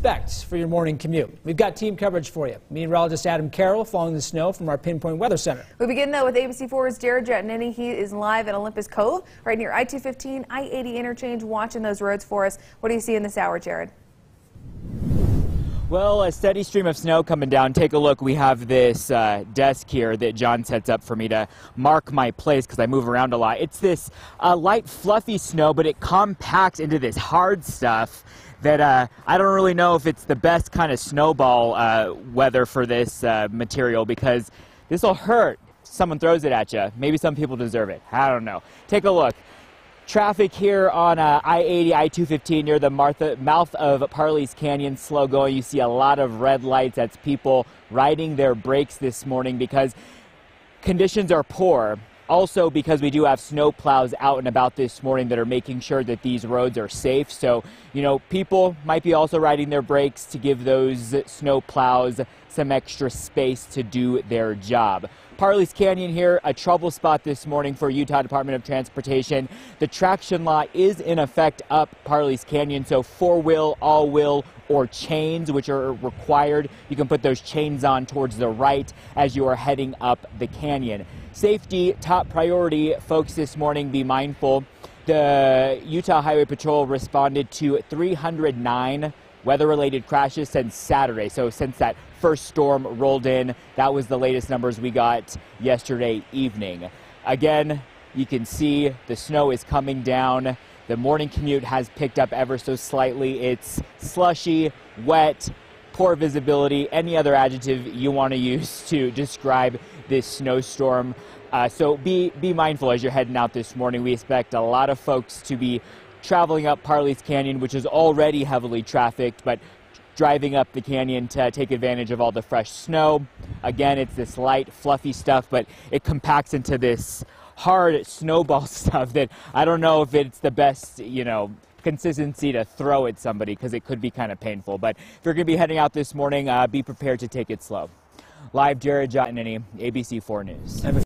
expect for your morning commute. We've got team coverage for you. Meteorologist Adam Carroll following the snow from our Pinpoint Weather Center. We begin though with ABC4's Jared Jetnini. He is live at Olympus Cove, right near I-215, I-80 interchange, watching those roads for us. What do you see in this hour, Jared? Well, a steady stream of snow coming down. Take a look. We have this uh, desk here that John sets up for me to mark my place because I move around a lot. It's this uh, light, fluffy snow, but it compacts into this hard stuff that uh, I don't really know if it's the best kind of snowball uh, weather for this uh, material because this will hurt. Someone throws it at you. Maybe some people deserve it. I don't know. Take a look. Traffic here on uh, I-80, I-215 near the Martha, mouth of Parley's Canyon, slow going. You see a lot of red lights. That's people riding their brakes this morning because conditions are poor. Also, because we do have snow plows out and about this morning that are making sure that these roads are safe. So, you know, people might be also riding their brakes to give those snow plows some extra space to do their job. Parley's Canyon here, a trouble spot this morning for Utah Department of Transportation. The traction law is in effect up Parley's Canyon, so four-wheel, all-wheel, or chains, which are required. You can put those chains on towards the right as you are heading up the canyon. Safety, top priority, folks, this morning, be mindful. The Utah Highway Patrol responded to 309 weather-related crashes since Saturday. So since that first storm rolled in, that was the latest numbers we got yesterday evening. Again, you can see the snow is coming down. The morning commute has picked up ever so slightly. It's slushy, wet, poor visibility, any other adjective you want to use to describe this snowstorm. Uh, so be, be mindful as you're heading out this morning. We expect a lot of folks to be traveling up Parley's Canyon, which is already heavily trafficked, but driving up the canyon to take advantage of all the fresh snow. Again, it's this light, fluffy stuff, but it compacts into this hard snowball stuff that I don't know if it's the best, you know, consistency to throw at somebody because it could be kind of painful. But if you're going to be heading out this morning, uh, be prepared to take it slow. Live, Jared Jotnini, ABC4 News.